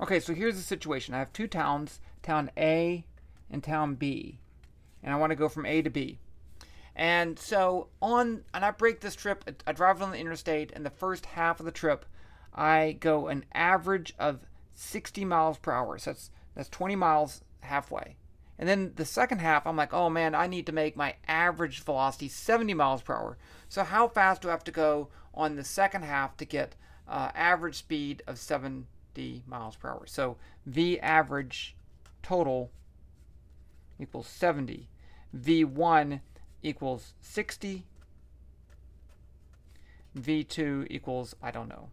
Okay, so here's the situation. I have two towns, town A and town B, and I want to go from A to B. And so on, and I break this trip. I drive on the interstate, and the first half of the trip, I go an average of 60 miles per hour. So that's that's 20 miles halfway. And then the second half, I'm like, oh man, I need to make my average velocity 70 miles per hour. So how fast do I have to go on the second half to get uh, average speed of 70 miles per hour? So V average total equals 70. V1 equals 60. V2 equals, I don't know.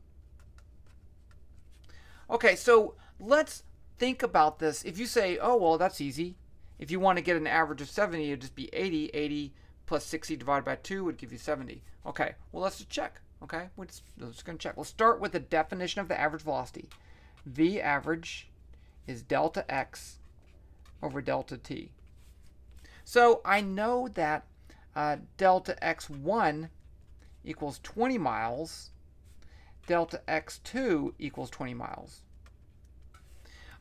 Okay, so let's think about this. If you say, oh, well, that's easy. If you want to get an average of 70, it would just be 80. 80 plus 60 divided by 2 would give you 70. Okay, well, let's just check. Okay, we're just, just going to check. Let's start with the definition of the average velocity. V average is delta x over delta t. So I know that uh, delta x1 equals 20 miles, delta x2 equals 20 miles.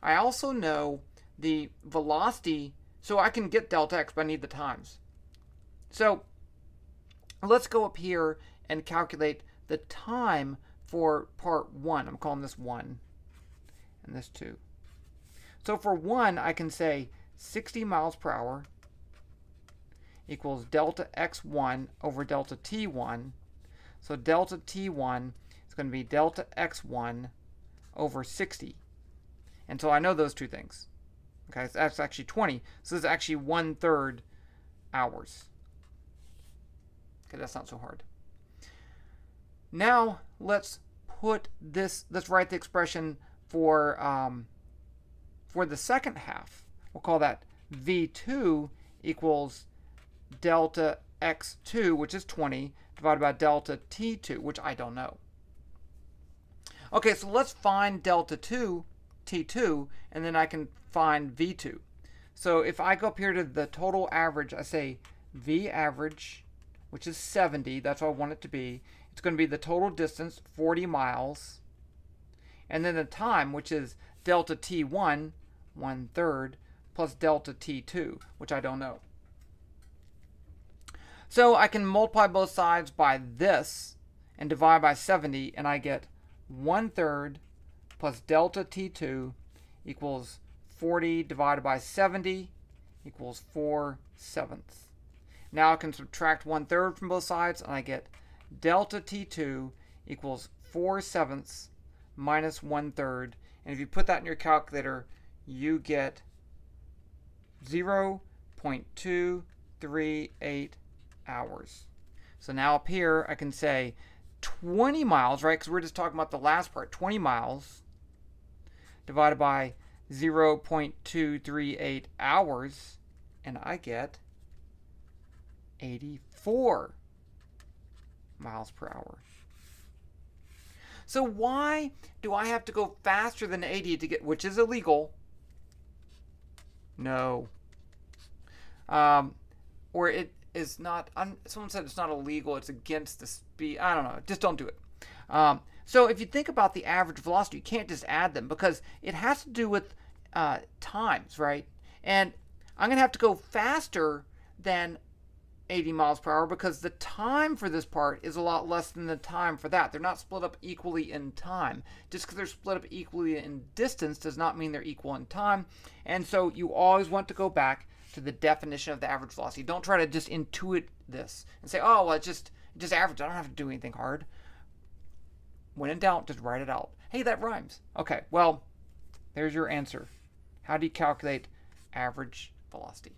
I also know the velocity, so I can get delta x, but I need the times. So let's go up here and calculate the time for part 1. I'm calling this 1 and this 2. So for 1, I can say 60 miles per hour equals delta x1 over delta t1. So delta t1 is going to be delta x1 over 60. And so I know those two things. Okay, so that's actually 20. So this is actually one third hours. Okay, that's not so hard. Now let's put this, let's write the expression for, um, for the second half. We'll call that V2 equals delta x2, which is 20, divided by delta t2, which I don't know. Okay, so let's find delta 2, t2, and then I can find v2. So if I go up here to the total average, I say v average, which is 70, that's what I want it to be. It's going to be the total distance, 40 miles, and then the time, which is delta t1, one third, plus delta t2, which I don't know. So I can multiply both sides by this and divide by 70, and I get 1 third plus delta t2 equals 40 divided by 70 equals 4 sevenths. Now I can subtract 1 third from both sides, and I get delta t2 equals 4 sevenths minus 1 third. And if you put that in your calculator, you get 0.238 hours. So now up here, I can say 20 miles, right? Because we're just talking about the last part. 20 miles divided by 0.238 hours, and I get 84 miles per hour. So why do I have to go faster than 80 to get, which is illegal? No. Um, or it is not. I'm, someone said it's not illegal. It's against the speed. I don't know. Just don't do it. Um, so if you think about the average velocity, you can't just add them because it has to do with uh, times, right? And I'm going to have to go faster than 80 miles per hour because the time for this part is a lot less than the time for that. They're not split up equally in time. Just because they're split up equally in distance does not mean they're equal in time. And so you always want to go back to the definition of the average velocity. Don't try to just intuit this and say, oh, well, it's just, just average. I don't have to do anything hard. When in doubt, just write it out. Hey, that rhymes. Okay, well, there's your answer. How do you calculate average velocity?